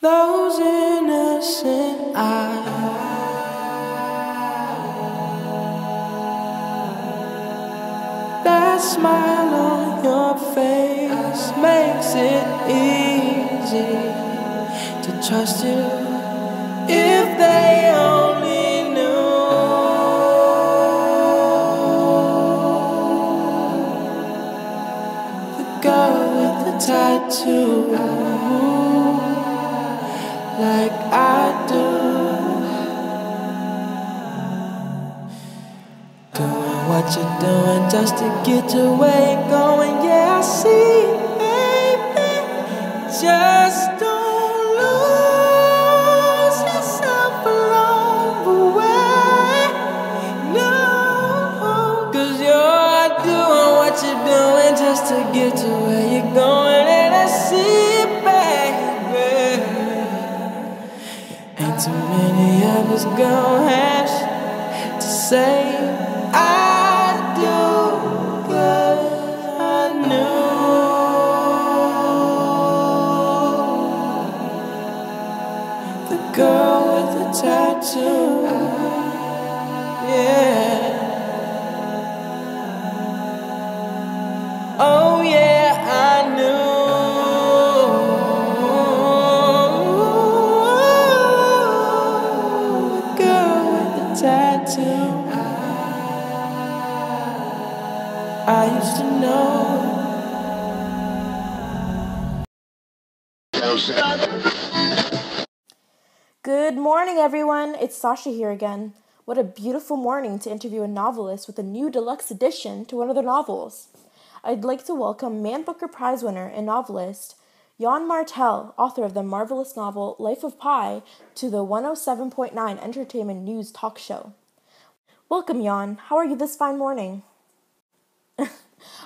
Those innocent eyes. That smile on your face makes it easy to trust you if they only knew the girl with the tattoo like I do. Doing what you're doing just to get your way going. Yeah, I see, baby. Just don't lose yourself along the way. No, cause you're doing what you're doing just to get to where you're going. Too many of us gonna have to say I do, but I knew the girl with the tattoo. Tattoo. I used to know. Good morning, everyone. It's Sasha here again. What a beautiful morning to interview a novelist with a new deluxe edition to one of their novels. I'd like to welcome Man Booker Prize winner and novelist Yann Martel, author of the marvelous novel Life of Pi, to the 107.9 Entertainment News Talk Show. Welcome, Yann. How are you this fine morning?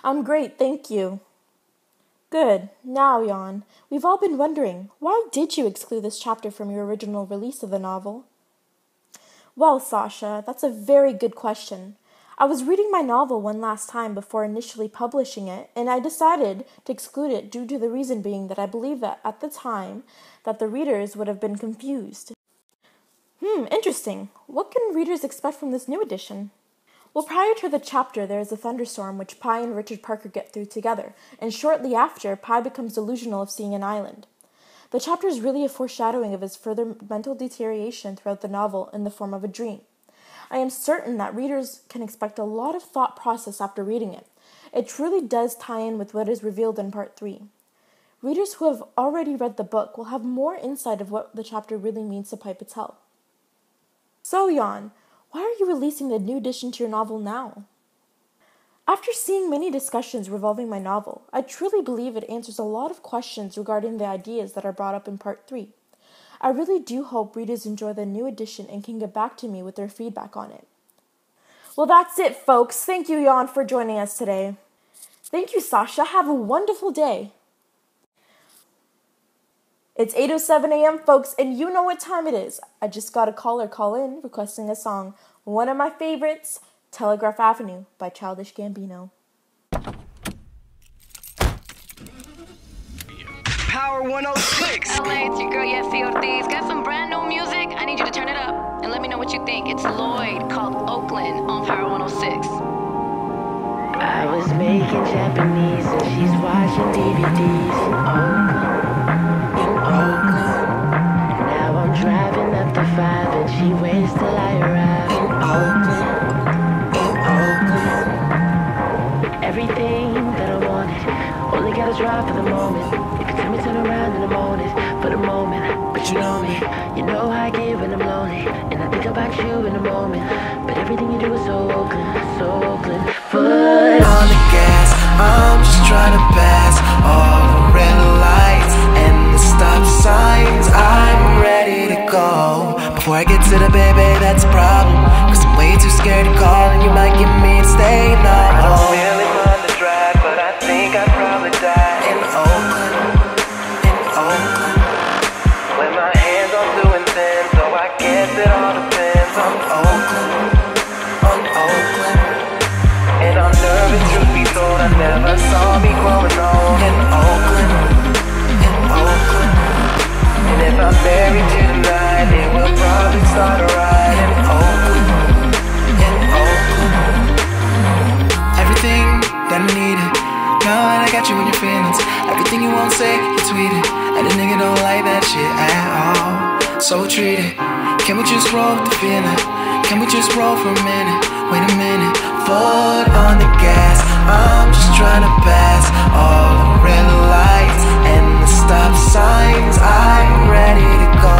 I'm great, thank you. Good. Now, Yann, we've all been wondering why did you exclude this chapter from your original release of the novel? Well, Sasha, that's a very good question. I was reading my novel one last time before initially publishing it, and I decided to exclude it due to the reason being that I believe that at the time that the readers would have been confused. Hmm, interesting. What can readers expect from this new edition? Well, prior to the chapter, there is a thunderstorm which Pi and Richard Parker get through together, and shortly after, Pi becomes delusional of seeing an island. The chapter is really a foreshadowing of his further mental deterioration throughout the novel in the form of a dream. I am certain that readers can expect a lot of thought process after reading it. It truly does tie in with what is revealed in part 3. Readers who have already read the book will have more insight of what the chapter really means to Pi Patel. So, Yann, why are you releasing the new edition to your novel now? After seeing many discussions revolving my novel, I truly believe it answers a lot of questions regarding the ideas that are brought up in part 3. I really do hope readers enjoy the new edition and can get back to me with their feedback on it. Well, that's it, folks. Thank you, Yann, for joining us today. Thank you, Sasha. Have a wonderful day. It's 8:07 a.m., folks, and you know what time it is. I just got a caller call in requesting a song, one of my favorites, Telegraph Avenue by Childish Gambino. Power 106. LA, it's your girl Yesi Ortiz. Got some brand new music. I need you to turn it up and let me know what you think. It's Lloyd called Oakland on Power 106. I was making Japanese and she's watching DVDs in oh, Oakland, in Oakland. Now I'm driving up the five and she waits till I arrive in Oakland, in Oakland. Everything that I wanted, only gotta drive for the moment. But you know me, you know how I get when I'm lonely, and I think about you in a moment. But everything you do is so Oakland, so Oakland. Foot on the gas. I'm just trying to pass all got you in your feelings, everything you won't say, you tweet it. And a nigga don't like that shit at all. So treat it. Can we just roll with the feeling? Can we just roll for a minute? Wait a minute. Foot on the gas. I'm just trying to pass all the red lights and the stop signs. I'm ready to go.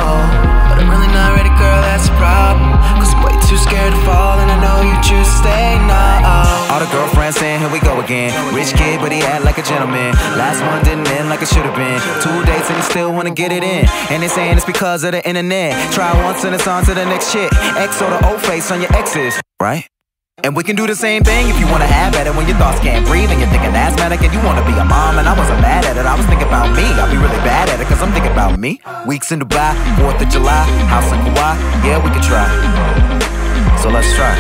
But I'm really not ready, girl, that's a problem. Cause I'm way too scared to fall, again. Rich kid, but he act like a gentleman. Last one didn't end like it should have been. Two dates and he still wanna get it in. And they saying it's because of the internet. Try once and it's on to the next shit. X or the old face on your exes, right? And we can do the same thing if you wanna have at it when your thoughts can't breathe and you're thinking asthmatic and you wanna be a mom. And I wasn't mad at it, I was thinking about me. I'll be really bad at it cause I'm thinking about me. Weeks in Dubai, 4th of July, house in Kauai, yeah, we can try. So let's try.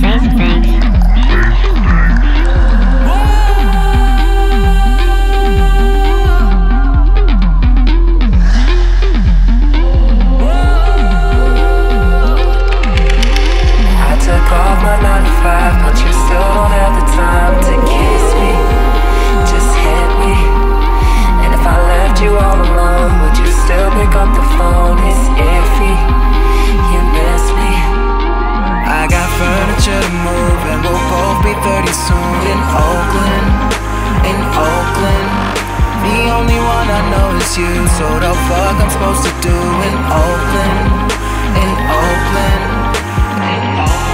Same thing. it's you So the fuck I'm supposed to do in Oakland In Oakland In Oakland